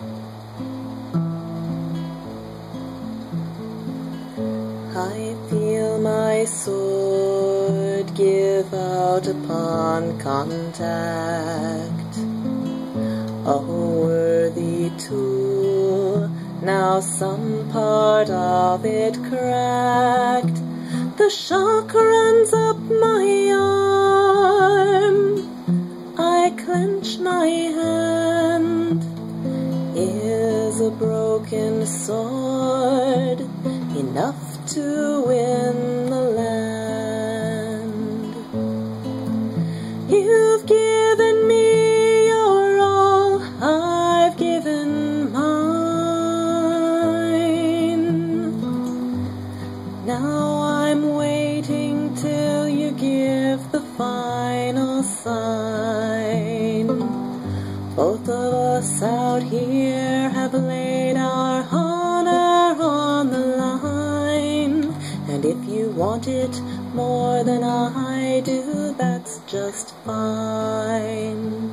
I feel my sword give out upon contact. A worthy tool, now some part of it cracked. The shock runs up my A broken sword enough to win the land. You've given me your all, I've given mine. Now I'm waiting till you give the final sign. Both of us out here have laid our honor on the line. And if you want it more than I do, that's just fine.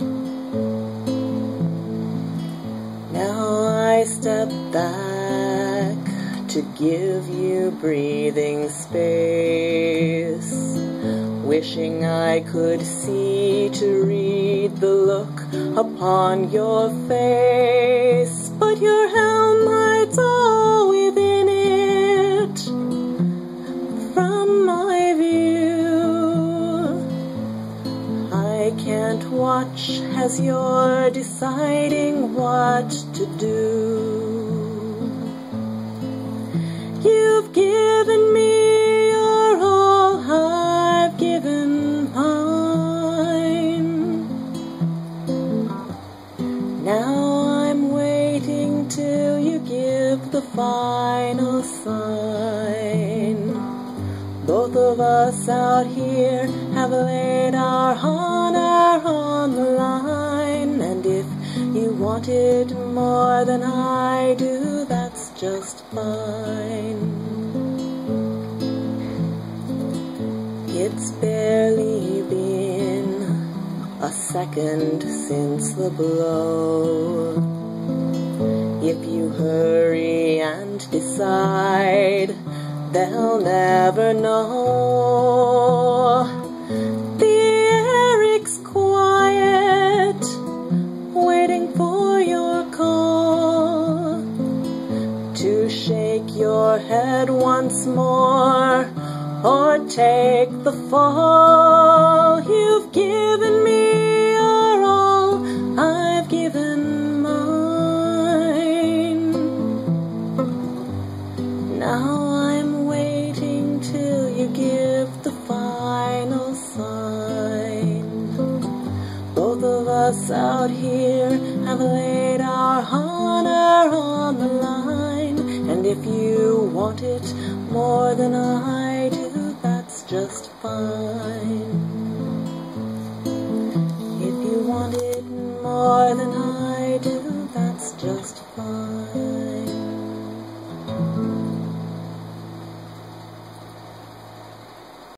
Now I step back to give you breathing space. Wishing I could see to read the look upon your face. Your helm hides all within it from my view. I can't watch as you're deciding what to do. Final sign. Both of us out here have laid our honor on the line. And if you want it more than I do, that's just fine. It's barely been a second since the blow. If you hurry and decide, they'll never know. The Eric's quiet, waiting for your call to shake your head once more or take the fall. You've given me Now I'm waiting till you give the final sign. Both of us out here have laid our honor on the line. And if you want it more than I do, that's just fine. If you want it more than I do, that's just fine.